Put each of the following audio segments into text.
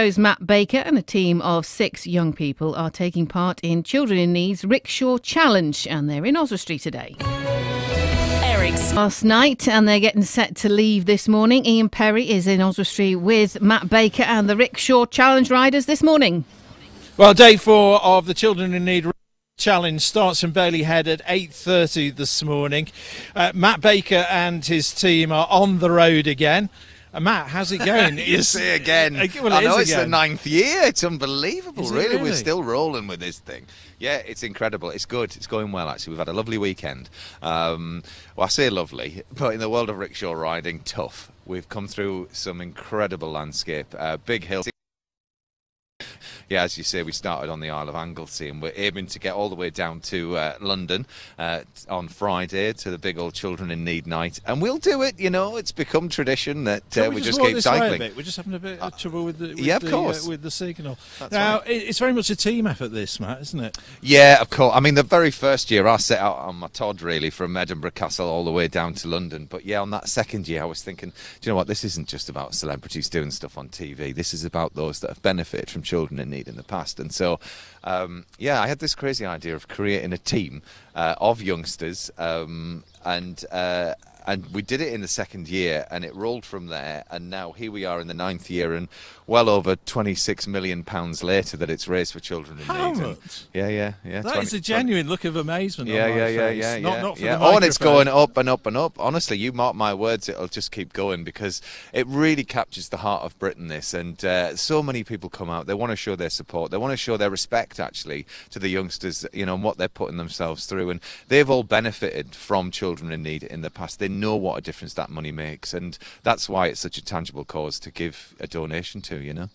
Matt Baker and a team of six young people are taking part in Children in Need's Rickshaw Challenge, and they're in Oswestry today. Eric's Last night, and they're getting set to leave this morning. Ian Perry is in Oswestry with Matt Baker and the Rickshaw Challenge riders this morning. Well, day four of the Children in Need Challenge starts from Bailey Head at 8.30 this morning. Uh, Matt Baker and his team are on the road again. Uh, Matt, how's it going? you see again. Uh, well, I know it's the ninth year. It's unbelievable, it really. We're still rolling with this thing. Yeah, it's incredible. It's good. It's going well, actually. We've had a lovely weekend. Um, well, I say lovely, but in the world of rickshaw riding, tough. We've come through some incredible landscape, uh, big hills. Yeah, as you say, we started on the Isle of Anglesey and we're aiming to get all the way down to uh, London uh, on Friday to the big old Children in Need night. And we'll do it, you know, it's become tradition that uh, we just walk keep cycling. We're just having a bit of trouble with the, with yeah, of the, course. Uh, with the signal. That's now, right. it's very much a team effort, this, Matt, isn't it? Yeah, of course. I mean, the very first year I set out on my Todd really from Edinburgh Castle all the way down to London. But yeah, on that second year, I was thinking, do you know what? This isn't just about celebrities doing stuff on TV. This is about those that have benefited from children in need in the past. And so, um, yeah, I had this crazy idea of creating a team uh, of youngsters um, and. Uh, and we did it in the second year, and it rolled from there. And now here we are in the ninth year, and well over 26 million pounds later that it's raised for children in How need. Much? yeah, yeah, yeah. That 20 is a genuine look of amazement yeah, on my yeah, yeah, yeah, Not, yeah, not yeah. the Oh, and it's going up and up and up. Honestly, you mark my words, it'll just keep going because it really captures the heart of Britain. This and uh, so many people come out. They want to show their support. They want to show their respect, actually, to the youngsters. You know and what they're putting themselves through, and they've all benefited from children in need in the past. They know what a difference that money makes, and that's why it's such a tangible cause to give a donation to. You know.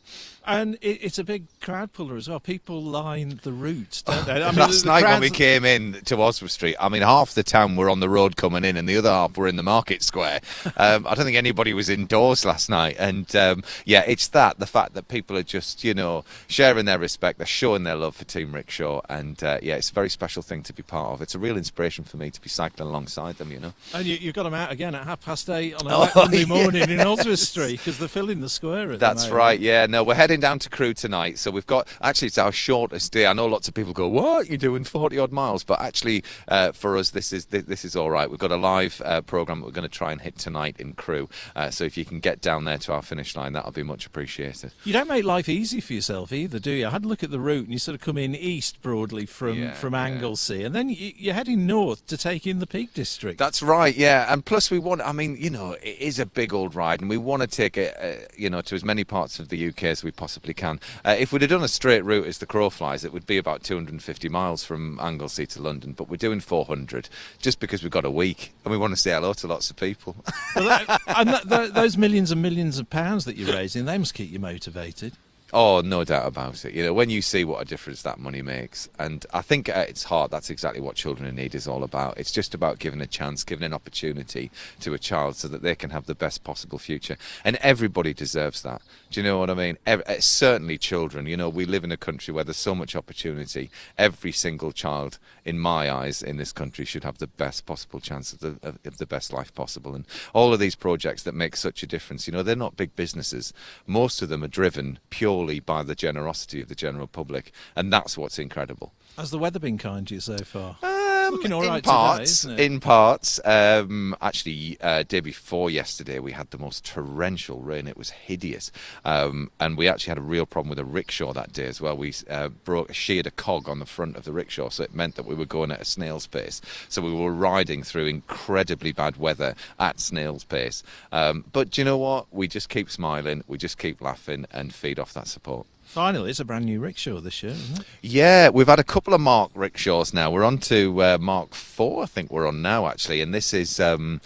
And it, it's a big crowd puller as well. People line the route, don't they? I mean, Last the night when we came in to Oswestry, I mean, half the town were on the road coming in, and the other half were in the market square. Um, I don't think anybody was indoors last night, and um, yeah, it's that the fact that people are just, you know, sharing their respect, they're showing their love for Team Rickshaw, and uh, yeah, it's a very special thing to be part of. It's a real inspiration for me to be cycling alongside them, you know. And you, you've got them out again at half past eight on a Oh, Monday yes. morning in Oswestry because they're filling the square. At the That's moment. right. Yeah. No, we're heading down to Crewe tonight. So we've got actually it's our shortest day. I know lots of people go, "What? You're doing 40 odd miles?" But actually, uh, for us, this is this, this is all right. We've got a live uh, program that we're going to try and hit tonight in Crewe. Uh, so if you can get down there to our finish line, that'll be much appreciated. You don't make life easy for yourself either, do you? I had a look at the route, and you sort of come in east broadly from Yeah, from yeah. Anglesey, and then you, you're heading north to take in the Peak District. That's right, yeah. And plus, we want. I mean, you know, it is a big old ride, and we want to take it, uh, you know, to as many parts of the UK as we possibly can. Uh, if we'd have done a straight route as the crow flies, it would be about 250 miles from Anglesey to London. But we're doing 400 just because we've got a week, and we want to say hello to lots of people. Well, that- and that, tho- those millions and millions of pounds that you're raising, they must keep you motivated. Oh, no doubt about it. You know, when you see what a difference that money makes, and I think at its heart, that's exactly what Children in Need is all about. It's just about giving a chance, giving an opportunity to a child so that they can have the best possible future. And everybody deserves that. Do you know what I mean? Ev- uh, certainly, children. You know, we live in a country where there's so much opportunity. Every single child, in my eyes, in this country should have the best possible chance of the, of the best life possible. And all of these projects that make such a difference, you know, they're not big businesses. Most of them are driven purely by the generosity of the general public, and that's what's incredible. Has the weather been kind to you so far? Uh, Um, in right today, parts, it? in parts. Um, actually, uh, day before yesterday, we had the most torrential rain. It was hideous, um, and we actually had a real problem with a rickshaw that day as well. We uh, broke, sheared a cog on the front of the rickshaw, so it meant that we were going at a snail's pace. So we were riding through incredibly bad weather at snail's pace. Um, but do you know what? We just keep smiling, we just keep laughing, and feed off that support. Finally, it's a brand new rickshaw this year, isn't it? Yeah, we've had a couple of Mark rickshaws now. We're on to uh, Mark Four, I think we're on now actually, and this is um,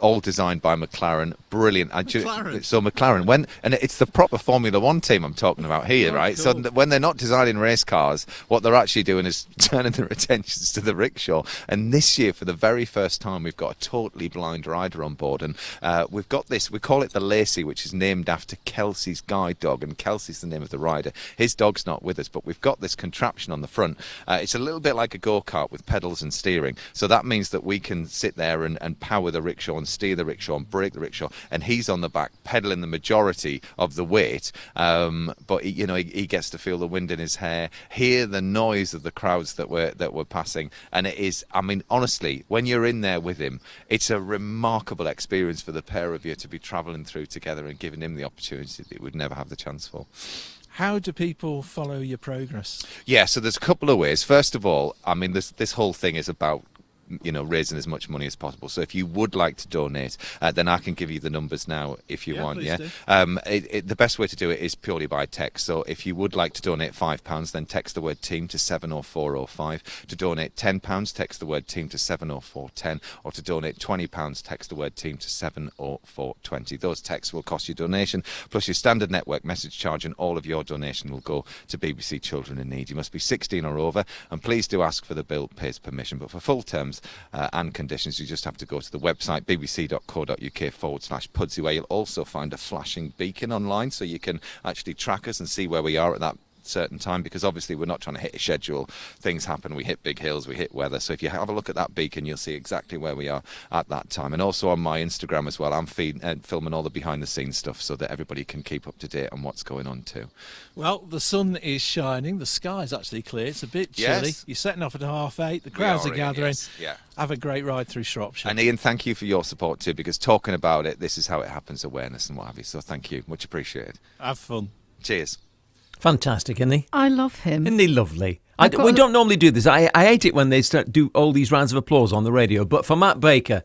all designed by McLaren. Brilliant. I ju- so McLaren, when and it's the proper Formula One team I'm talking about here, Oh, right? So cool. th- when they're not designing race cars, what they're actually doing is turning their attentions to the rickshaw. And this year, for the very first time, we've got a totally blind rider on board, and uh, we've got this. We call it the Lacey, which is named after Kelsey's guide dog, and Kelsey's the name of the rider. Rider. His dog's not with us, but we've got this contraption on the front. Uh, it's a little bit like a go kart with pedals and steering. So that means that we can sit there and, and power the rickshaw and steer the rickshaw and brake the rickshaw, and he's on the back pedaling the majority of the weight. Um, but he, you know, he, he gets to feel the wind in his hair, hear the noise of the crowds that were that were passing, and it is. I mean, honestly, when you're in there with him, it's a remarkable experience for the pair of you to be travelling through together and giving him the opportunity that he would never have the chance for. How do people follow your progress? Yeah, so there's a couple of ways. First of all, I mean, this this whole thing is about you know raising as much money as possible. So if you would like to donate, uh, then I can give you the numbers now if you Yeah, want. Yeah. Um, it, it, the best way to do it is purely by text. So if you would like to donate five pounds, then text the word team to seven or four or five. To donate ten pounds, text the word team to seven or four ten. Or to donate twenty pounds, text the word team to seven or four twenty. Those texts will cost you donation plus your standard network message charge, and all of your donation will go to BBC Children in Need. You must be 16 or over, and please do ask for the bill pays permission. But for full terms uh, and conditions, you just have to go to the website bbc.co.uk forward slash pudsey, where you'll also find a flashing beacon online so you can actually track us and see where we are at that certain time because obviously we're not trying to hit a schedule things happen we hit big hills we hit weather so if you have a look at that beacon you'll see exactly where we are at that time and also on my instagram as well i'm feed, uh, filming all the behind the scenes stuff so that everybody can keep up to date on what's going on too Well, the sun is shining. The sky's actually clear. It's a bit chilly. Yes. You're setting off at half eight. The crowds are are, gathering. yes, yeah. Have a great ride through Shropshire. and ian thank you for your support too because talking about it this is how it happens awareness and what have you so thank you much appreciated Have fun. cheers Fantastic, isn't he? I love him. Isn't he lovely? I, we a- don't normally do this. I, I hate it when they start do all these rounds of applause on the radio. But for Matt Baker,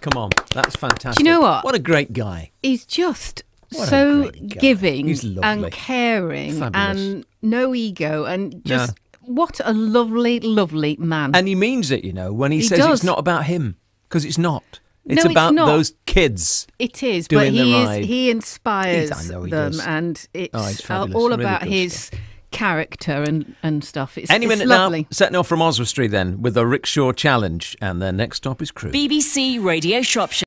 come on, that's fantastic. You know what? What a great guy. He's just What so giving and caring Fabulous. and no ego and No. just what a lovely, lovely man. And he means it, you know, when he, He says does. it's not about him because it's not. It's No, it's about not. those kids. it is, doing but the he ride. is he inspires He's- I know he them, does. and it's Oh, he's fabulous. all Really about good his stuff. character and and stuff. It's, Any it's minute lovely. now, setting off from Oswestry then with the Rickshaw Challenge. And the next stop is Crewe. BBC Radio Shropshire.